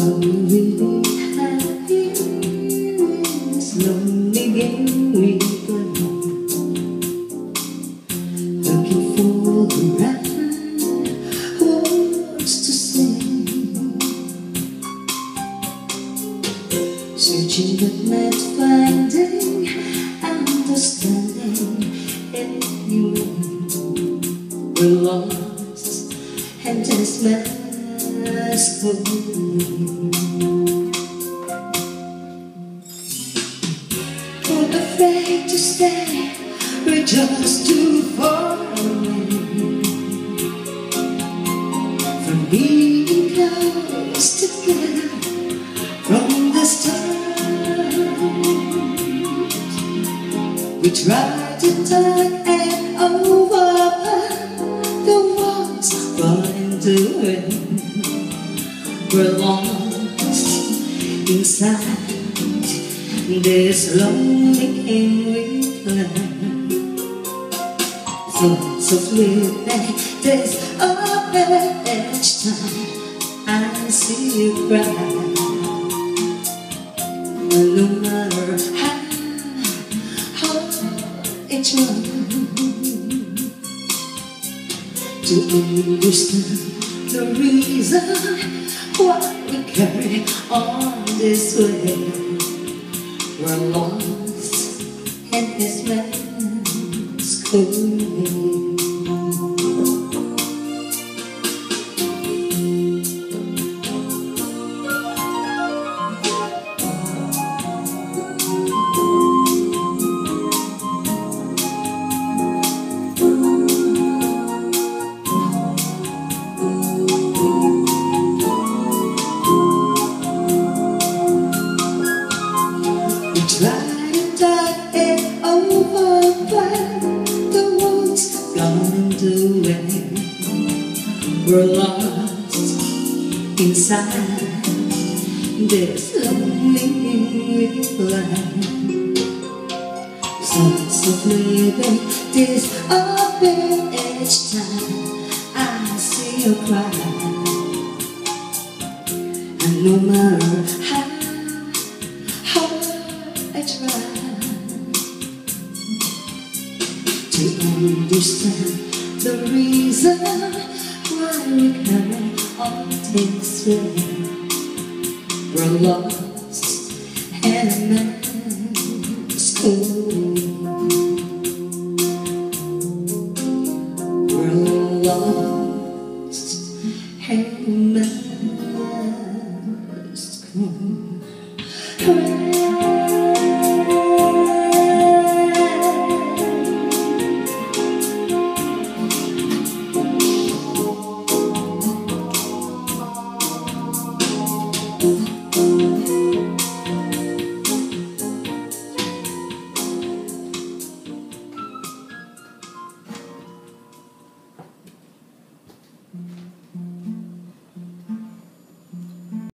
All we really have lonely game we play Looking for the right words to say Searching but not finding Understanding anyone We're lost and just left we're afraid to stay, we're just too far away from being close together from the start. We try to talk and over the walls fall it. We're lost inside this lonely we play. Thoughts of living days of each time I see you cry. No matter how hard it's run to understand the reason why we carry on this way. We're lost in this man's cold. We try to talk it over, but the world's gone into it. We're lost inside this lonely life. Thoughts of living disappear each time I see you cry. And no matter understand the reason why we carry on this way. We're lost in a man's cold. We're lost in a man's cold.